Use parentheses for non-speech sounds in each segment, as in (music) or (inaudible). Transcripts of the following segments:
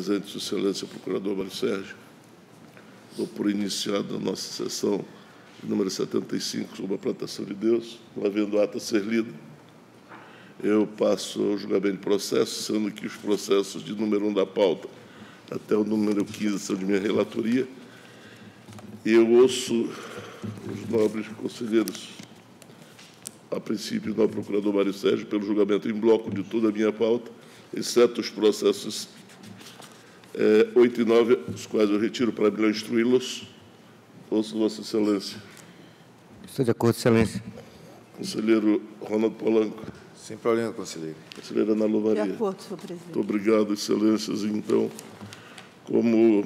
presente, Sua Excelência Procurador Mário Sérgio. Dou por iniciada a nossa sessão número 75 sobre a plantação de Deus, não havendo ata a ser lida. Eu passo ao julgamento de processo, sendo que os processos de número 1 da pauta até o número 15 são de minha relatoria. Eu ouço os nobres conselheiros, a princípio, o nobre procurador Mário Sérgio, pelo julgamento em bloco de toda a minha pauta, exceto os processos é, 8 e 9, os quais eu retiro para melhor instruí-los. Ouço Vossa Excelência. Estou de acordo, Excelência. Conselheiro Ronaldo Polanco. Sem problema, conselheiro. Conselheira Ana Lu Maria. De acordo, senhor presidente. Muito obrigado, Excelências. Então, como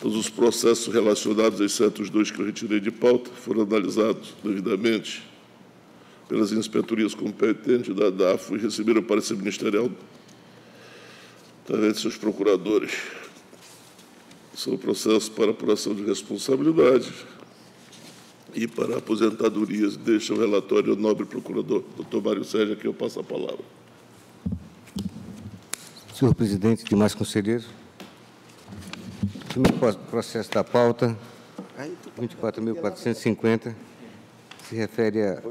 todos os processos relacionados, exceto os dois que eu retirei de pauta, foram analisados devidamente pelas inspetorias competentes da DAFO e receberam o parecer ministerial através de seus procuradores. São processos para apuração de responsabilidade e para aposentadorias. Deixa o relatório ao nobre procurador, doutor Mário Sérgio, que eu passo a palavra. Senhor presidente, demais conselheiros. Primeiro processo da pauta, 24.450, se refere a,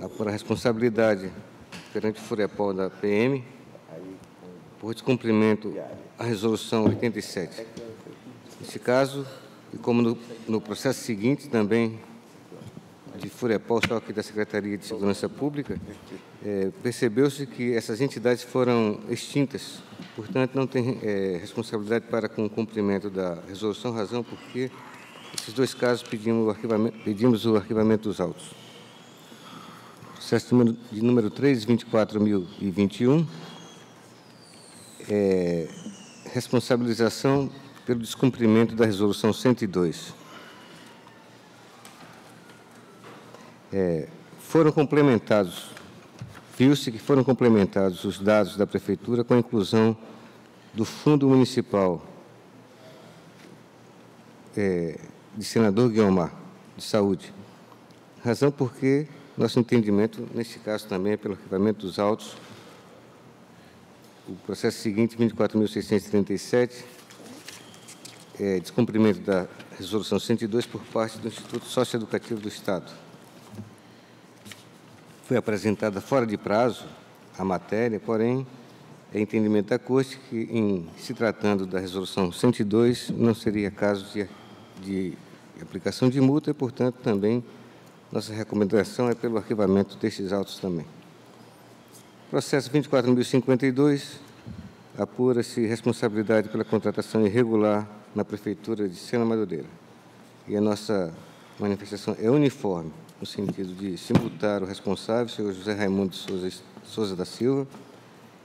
a a responsabilidade perante o Furepol da PM por descumprimento à resolução 87. Nesse caso, e como no, no processo seguinte também de Furepol, só aqui da Secretaria de Segurança Pública, é, percebeu-se que essas entidades foram extintas, portanto, não tem é, responsabilidade para com o cumprimento da resolução, razão porque esses dois casos pedimos o arquivamento, pedimos o arquivamento dos autos. Processo de número, de número 3, 24.021, é, responsabilização pelo descumprimento da resolução 102. É, foram complementados, viu-se que foram complementados os dados da Prefeitura com a inclusão do Fundo Municipal é, de Senador Guiomar, de Saúde. Razão porque nosso entendimento, neste caso também, é pelo arquivamento dos autos, o processo seguinte, 24.637, é, descumprimento da resolução 102 por parte do Instituto Socioeducativo do Estado. Foi apresentada fora de prazo a matéria, porém, é entendimento da Corte que, em se tratando da resolução 102, não seria caso de, de aplicação de multa e, portanto, também nossa recomendação é pelo arquivamento destes autos também. Processo 24.052, apura-se responsabilidade pela contratação irregular na Prefeitura de Sena Madureira. E a nossa manifestação é uniforme, no sentido de se multar o responsável, senhor José Raimundo Souza, Souza da Silva,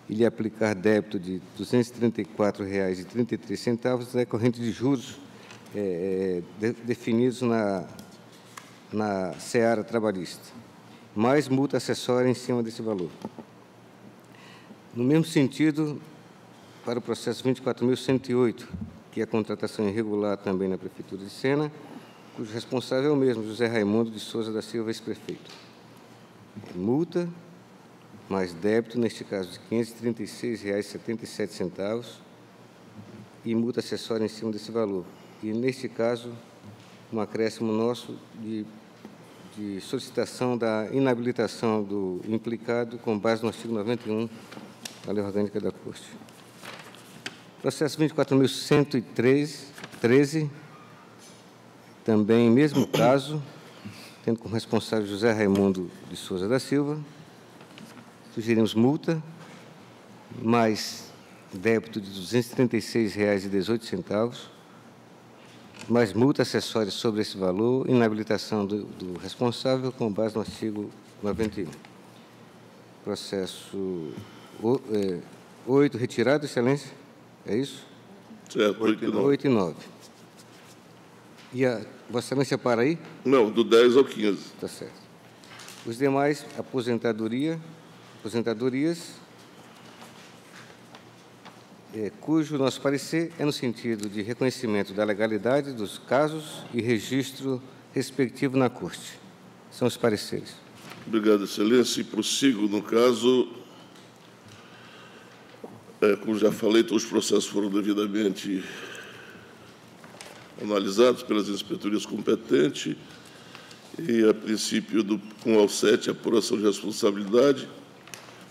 e lhe aplicar débito de R$ 234,33 decorrente de juros é, de, definidos na, na seara trabalhista, mais multa acessória em cima desse valor. No mesmo sentido, para o processo 24.108, que é a contratação irregular também na Prefeitura de Sena, cujo responsável é o mesmo, José Raimundo de Souza da Silva, ex-prefeito. Multa mais débito, neste caso de R$ 536,77, e multa acessória em cima desse valor. E, neste caso, um acréscimo nosso de, de solicitação da inabilitação do implicado com base no artigo 91 da Lei Orgânica da Corte. Processo 24.113, também mesmo caso, tendo como responsável José Raimundo de Souza da Silva, sugerimos multa, mais débito de R$ 236,18, mais multa acessória sobre esse valor, inabilitação do, do responsável com base no artigo 91. Processo 8, é, retirado, Excelência? É isso? Certo, 8 e 9. 8 e 9. E a Vossa Excelência para aí? Não, do 10 ao 15. Está certo. Os demais, aposentadoria, aposentadorias, é, cujo nosso parecer é no sentido de reconhecimento da legalidade dos casos e registro respectivo na Corte. São os pareceres. Obrigado, Excelência. E prossigo no caso é, é, como já falei, todos os processos foram devidamente analisados pelas inspetorias competentes e, a princípio, do, com o 7, apuração de responsabilidade,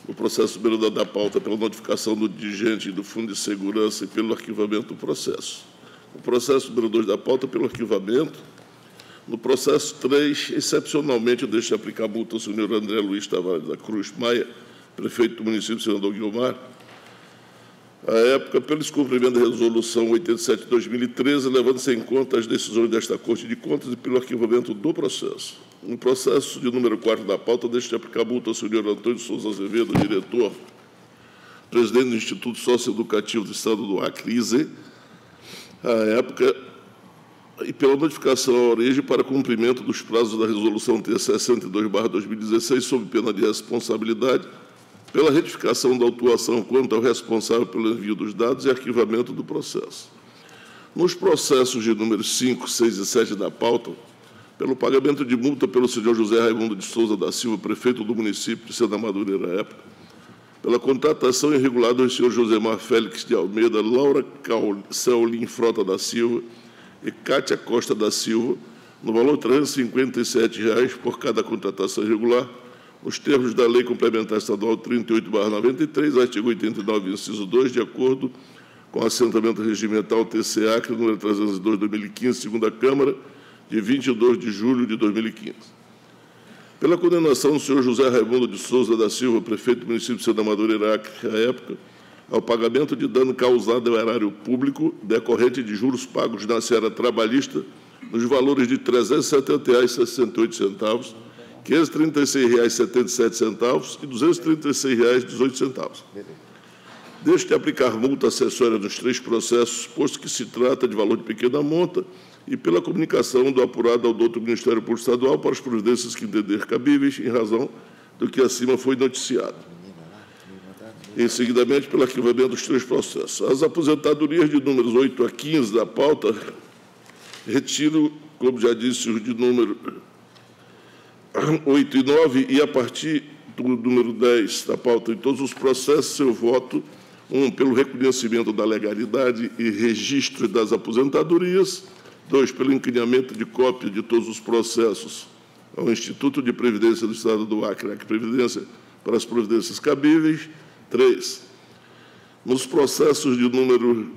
o processo número da pauta pela notificação do dirigente do Fundo de Segurança e pelo arquivamento do processo. O processo número 2 da pauta pelo arquivamento. No processo 3, excepcionalmente, deixa de aplicar multa ao senhor André Luiz Tavares da Cruz Maia, prefeito do município, senador Guilmar, à época, pelo descumprimento da Resolução 87 de 2013, levando-se em conta as decisões desta Corte de Contas e pelo arquivamento do processo. No processo de número 4 da pauta, deixa de aplicar multa ao senhor Antônio Souza Azevedo, diretor, presidente do Instituto Socioeducativo do Estado do Acre, à época, e pela notificação à origem para cumprimento dos prazos da Resolução T62-2016, sob pena de responsabilidade, pela retificação da autuação quanto ao responsável pelo envio dos dados e arquivamento do processo. Nos processos de número 5, 6 e 7 da pauta, pelo pagamento de multa pelo senhor José Raimundo de Souza da Silva, prefeito do município de Santa Madureira época, pela contratação irregular do senhor Josemar Félix de Almeida, Laura Ceolim Frota da Silva e Cátia Costa da Silva, no valor de 357 reais por cada contratação irregular, os termos da Lei Complementar Estadual 38-93, artigo 89, inciso 2, de acordo com o assentamento regimental TCA, número 302 de 2015, segunda Câmara, de 22 de julho de 2015. Pela condenação do senhor José Raimundo de Souza da Silva, prefeito do município de Santa Madureira, à época, ao pagamento de dano causado ao erário público decorrente de juros pagos na seara trabalhista nos valores de R$ 370,68 R$ 536,77 e R$ 236,18. Deixe de aplicar multa acessória nos três processos, posto que se trata de valor de pequena monta, e pela comunicação do apurado ao doutor Ministério Público Estadual para as providências que entender cabíveis, em razão do que acima foi noticiado. Em seguidamente, pelo arquivamento dos três processos. As aposentadorias de números 8 a 15 da pauta, retiro, como já disse, os de número (clears throat) 8 e 9, e a partir do número 10 da pauta, em todos os processos, seu voto, um, pelo reconhecimento da legalidade e registro das aposentadorias, dois, pelo encaminhamento de cópia de todos os processos ao Instituto de Previdência do Estado do Acre, a Previdência para as providências cabíveis, três, nos processos de número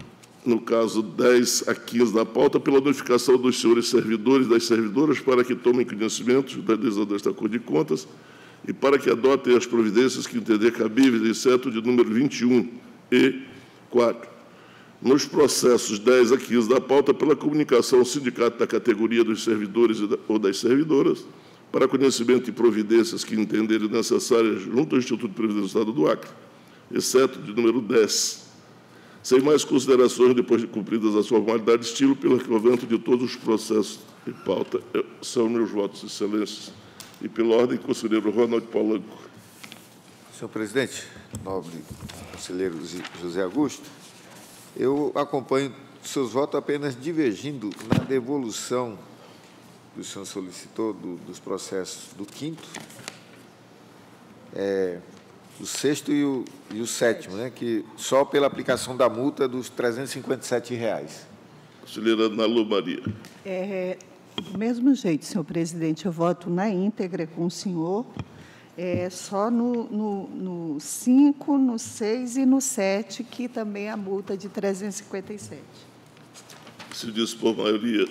no caso 10 a 15 da pauta, pela notificação dos senhores servidores e das servidoras para que tomem conhecimento da decisão desta Cor de Contas e para que adotem as providências que entender cabíveis, exceto de número 21 e 4. Nos processos 10 a 15 da pauta, pela comunicação ao sindicato da categoria dos servidores ou das servidoras, para conhecimento e providências que entenderem necessárias junto ao Instituto de Previdência do Estado do Acre, exceto de número 10 sem mais considerações, depois de cumpridas as formalidades, estilo pelo arquivamento de todos os processos de pauta. São meus votos, excelências. E pela ordem, conselheiro Ronald Polanco. Senhor presidente, nobre conselheiro José Augusto, eu acompanho seus votos apenas divergindo na devolução que o senhor solicitou do, dos processos do quinto, é, o sexto e o, e o sétimo, né, que só pela aplicação da multa dos 357 reais. Conselheira Ana Lu Maria. É, do mesmo jeito, senhor presidente, eu voto na íntegra com o senhor, é, só no 5, no 6 e no 7, que também a multa de 357. Se diz por maioria,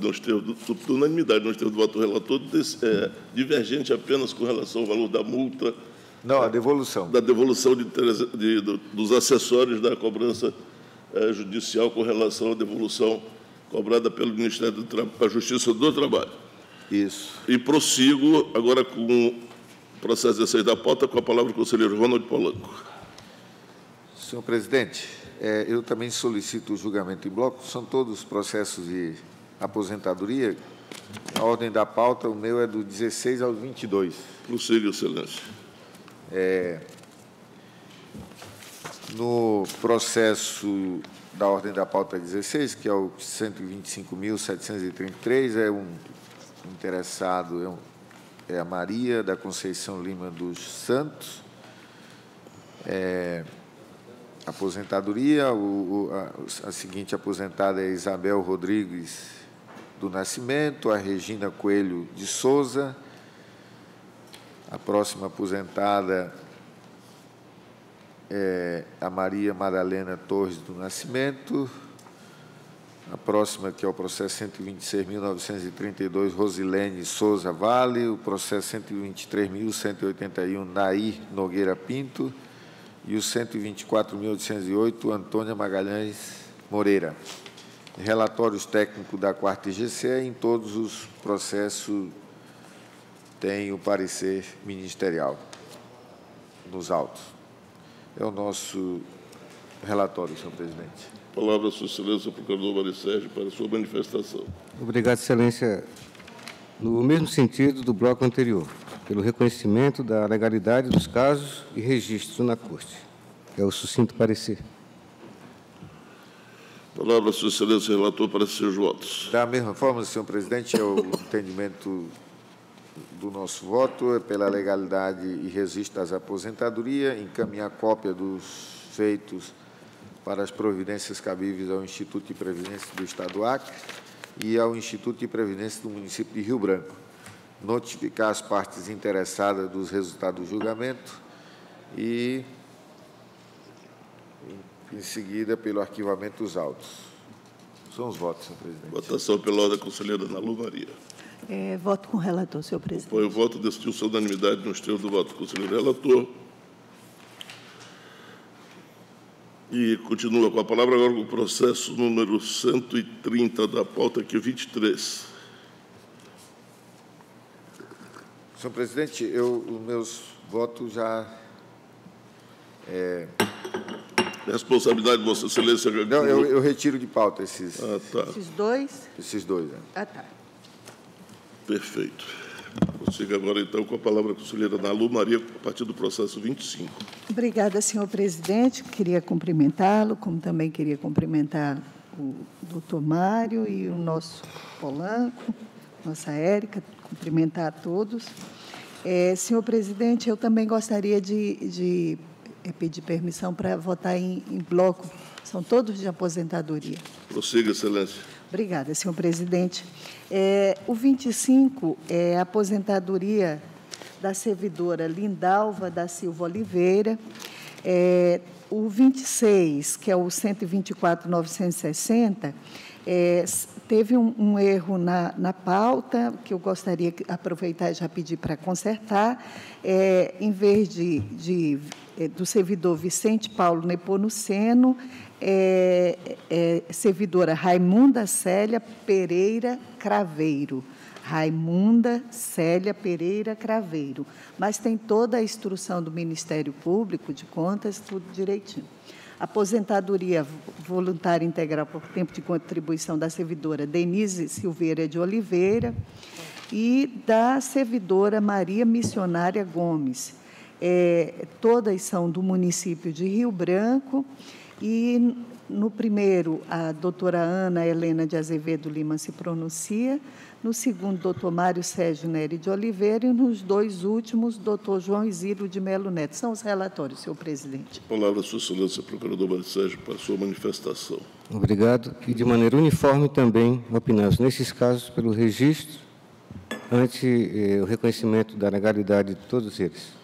nós temos, por unanimidade, nós temos voto relator é, divergente apenas com relação ao valor da multa não, a devolução. Da devolução de, de, de, dos acessórios da cobrança é, judicial com relação à devolução cobrada pelo Ministério da Justiça do Trabalho. Isso. E prossigo agora com o processo 16 da pauta, com a palavra do conselheiro Ronald Polanco. Senhor presidente, é, eu também solicito o julgamento em bloco. São todos processos de aposentadoria. A ordem da pauta, o meu é do 16 ao 22. Prossiga, excelência. É, no processo da ordem da pauta 16, que é o 125.733, é um interessado, é, um, é, a Maria da Conceição Lima dos Santos. É, aposentadoria. O, a, a, seguinte aposentada é Isabel Rodrigues do Nascimento, a Regina Coelho de Souza. A próxima aposentada é a Maria Madalena Torres do Nascimento. A próxima, que é o processo 126.932, Rosilene Souza Vale. O processo 123.181, Nair Nogueira Pinto. E o 124.808, Antônia Magalhães Moreira. Relatórios técnicos da quarta IGC, em todos os processos tem o parecer ministerial nos autos. É o nosso relatório, senhor presidente. Palavra, Sua Excelência, Procurador Mário Sérgio, para a sua manifestação. Obrigado, Excelência. No mesmo sentido do bloco anterior, pelo reconhecimento da legalidade dos casos e registros na Corte. É o sucinto parecer. Palavra, Sua Excelência, relator, para seus votos. Da mesma forma, senhor presidente, é o entendimento do nosso voto é pela legalidade e registro das aposentadorias, encaminhar cópia dos feitos para as providências cabíveis ao Instituto de Previdência do Estado do Acre e ao Instituto de Previdência do município de Rio Branco. Notificar as partes interessadas dos resultados do julgamento e, em seguida, pelo arquivamento dos autos. São os votos, senhor presidente. Votação pela ordem conselheira Ana Lu Maria. É, voto com o relator, senhor presidente. Apoio o voto, decidiu-se unanimidade nos termos do voto do conselheiro relator. E continua com a palavra agora o processo número 130 da pauta aqui, 23. Senhor presidente, eu, os meus votos já. É... Responsabilidade de Vossa Excelência. Não, eu, eu retiro de pauta esses. Ah, tá. Esses dois? Esses dois. Né? Ah, tá. Perfeito. Prossiga agora, então, com a palavra a conselheira Nalu Maria, a partir do processo 25. Obrigada, senhor presidente. Queria cumprimentá-lo, como também queria cumprimentar o doutor Mário e o nosso Polanco, nossa Érica, cumprimentar a todos. É, senhor presidente, eu também gostaria de, de pedir permissão para votar em, em bloco. São todos de aposentadoria. Prossiga, excelência. Obrigada, senhor presidente. É, o 25 é a aposentadoria da servidora Lindalva da Silva Oliveira. É, o 26, que é o 124.960, é, teve um, um erro na, na, pauta, que eu gostaria de aproveitar e já pedir para consertar. É, em vez de, de, é, do servidor Vicente Paulo Nepomuceno, é, é, servidora Raimunda Célia Pereira Craveiro. Raimunda Célia Pereira Craveiro. Mas tem toda a instrução do Ministério Público de Contas, tudo direitinho. Aposentadoria voluntária integral por tempo de contribuição da servidora Denise Silveira de Oliveira e da servidora Maria Missionária Gomes. É, todas são do município de Rio Branco e no primeiro, a doutora Ana Helena de Azevedo Lima se pronuncia, no segundo, doutor Mário Sérgio Nery de Oliveira, e nos dois últimos, doutor João Isílio de Melo Neto. São os relatórios, senhor presidente. Palavra, Sua Excelência, Procurador Mário Sérgio, para a sua manifestação. Obrigado. E de maneira uniforme também opinamos, nesses casos, pelo registro, ante eh, o reconhecimento da legalidade de todos eles.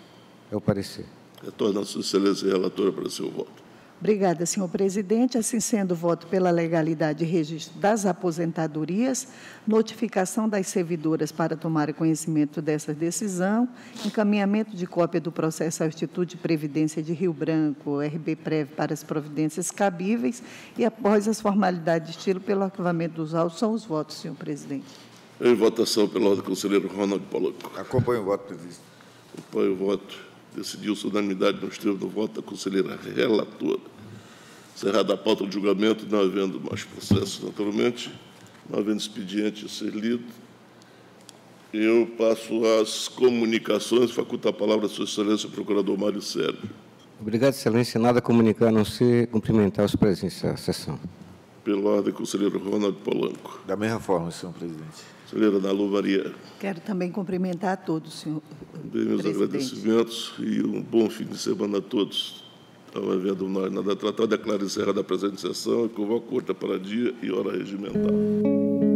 É o parecer. Retorna a Sua Excelência, relatora, para seu voto. Obrigada, senhor presidente. Assim sendo, voto pela legalidade e registro das aposentadorias, notificação das servidoras para tomar conhecimento dessa decisão, encaminhamento de cópia do processo ao Instituto de Previdência de Rio Branco, RB-Prev, para as providências cabíveis e, após as formalidades de estilo, pelo arquivamento dos autos, são os votos, senhor presidente. Em votação pela ordem, conselheiro Ronald Polanco. Acompanho o voto, presidente. Acompanho o voto. Decidiu-se unanimidade nos termos do voto da conselheira relatora. Encerrada a pauta do julgamento, não havendo mais processo, naturalmente, não havendo expediente a ser lido, eu passo às comunicações faculto a palavra à Sua Excelência, Procurador Mário Sérgio. Obrigado, Excelência. Nada a comunicar, a não ser cumprimentar os presentes à sessão. Pela ordem, conselheiro Ronaldo Polanco. Da mesma forma, senhor presidente. Conselheira Nalu Maria. Quero também cumprimentar a todos, senhor Bem, meus presidente. agradecimentos e um bom fim de semana a todos. Não havendo nós nada tratado, declaro encerrada a presente sessão e convoco outra para dia e hora regimental.